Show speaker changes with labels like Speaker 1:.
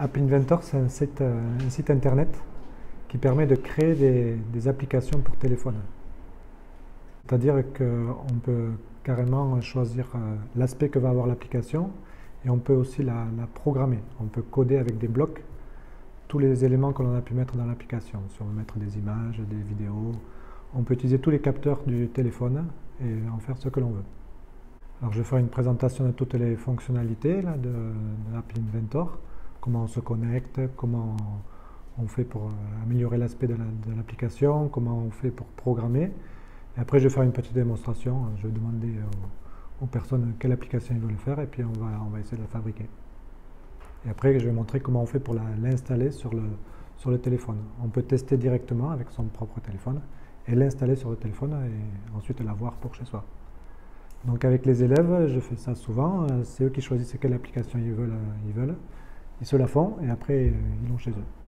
Speaker 1: App Inventor, c'est un site, euh, un site internet qui permet de créer des, applications pour téléphone. C'est-à-dire qu'on peut carrément choisir euh, l'aspect que va avoir l'application et on peut aussi la, programmer. On peut coder avec des blocs tous les éléments que l'on a pu mettre dans l'application. Si on veut mettre des images, des vidéos, on peut utiliser tous les capteurs du téléphone et en faire ce que l'on veut. Alors je vais faire une présentation de toutes les fonctionnalités de, de l'App Inventor comment on se connecte, comment on fait pour euh, améliorer l'aspect de l'application, comment on fait pour programmer. Et après, je vais faire une petite démonstration. Je vais demander aux, personnes quelle application ils veulent faire et puis on va, essayer de la fabriquer. Et après, je vais montrer comment on fait pour l'installer sur le, téléphone. On peut tester directement avec son propre téléphone et l'installer sur le téléphone et ensuite l'avoir pour chez soi. Donc avec les élèves, je fais ça souvent. C'est eux qui choisissent quelle application ils veulent. Ils veulent ils se la font et après euh, ils l'ont chez eux.